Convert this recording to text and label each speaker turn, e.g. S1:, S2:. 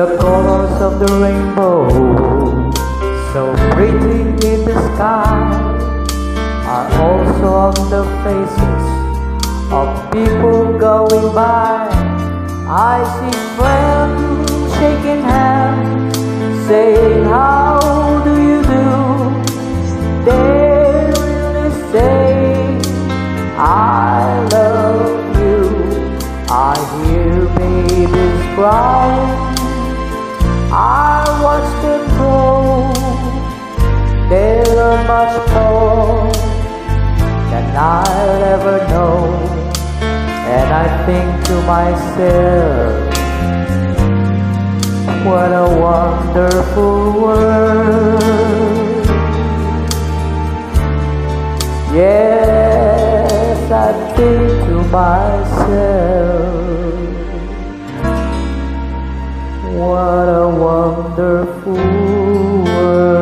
S1: The colors of the rainbow, so pretty in the sky, are also on the faces of people going by. I see friends shaking hands, saying, How do you do? They really say, I love you. I hear babies cry. Learn much more than I'll ever know. And I think to myself, what a wonderful world. Yes, I think to myself. What a wonderful world.